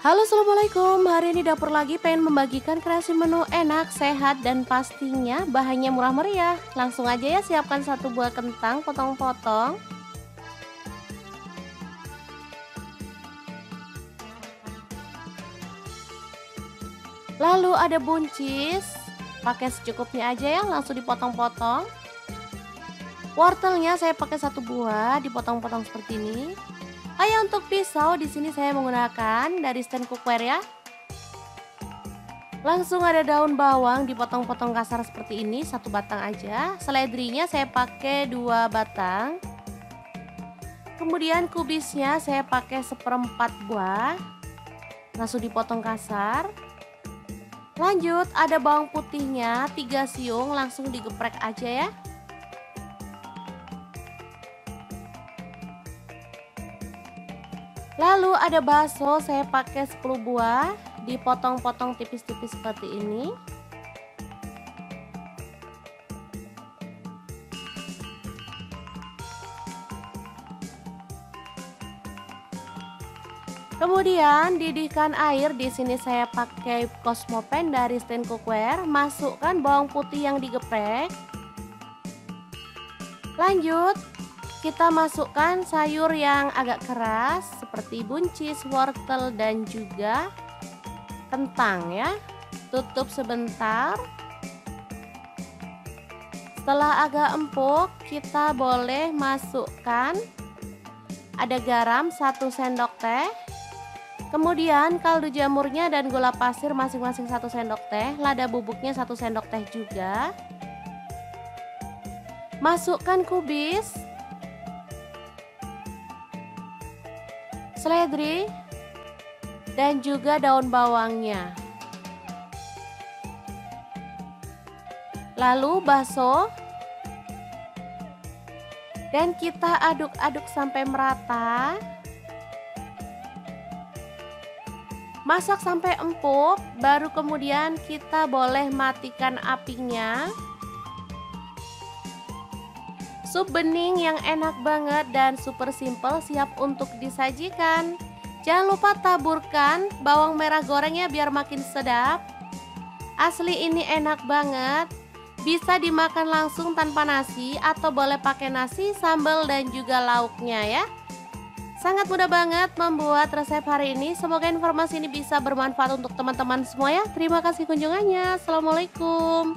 Halo Assalamualaikum, hari ini dapur lagi pengen membagikan kreasi menu enak, sehat, dan pastinya bahannya murah meriah. Langsung aja ya siapkan satu buah kentang potong-potong. Lalu ada buncis, pakai secukupnya aja ya, langsung dipotong-potong. Wortelnya saya pakai satu buah, dipotong-potong seperti ini Oh untuk pisau di sini saya menggunakan dari stand cookware ya. Langsung ada daun bawang dipotong-potong kasar seperti ini satu batang aja. Seledrinya saya pakai dua batang. Kemudian kubisnya saya pakai seperempat buah. Langsung dipotong kasar. Lanjut ada bawang putihnya tiga siung langsung digeprek aja ya. Lalu ada bakso, saya pakai 10 buah, dipotong-potong tipis-tipis seperti ini. Kemudian didihkan air, di sini saya pakai Cosmopen dari stand cookware, masukkan bawang putih yang digeprek. Lanjut, kita masukkan sayur yang agak keras seperti buncis, wortel dan juga kentang ya. Tutup sebentar. Setelah agak empuk, kita boleh masukkan ada garam 1 sendok teh. Kemudian kaldu jamurnya dan gula pasir masing-masing 1 sendok teh, lada bubuknya 1 sendok teh juga. Masukkan kubis seledri, dan juga daun bawangnya. Lalu bakso dan kita aduk-aduk sampai merata. Masak sampai empuk, baru kemudian kita boleh matikan apinya. Sup bening yang enak banget dan super simple siap untuk disajikan. Jangan lupa taburkan bawang merah gorengnya biar makin sedap. Asli ini enak banget. Bisa dimakan langsung tanpa nasi atau boleh pakai nasi, sambal dan juga lauknya ya. Sangat mudah banget membuat resep hari ini. Semoga informasi ini bisa bermanfaat untuk teman-teman semua ya. Terima kasih kunjungannya. Assalamualaikum.